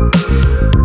Música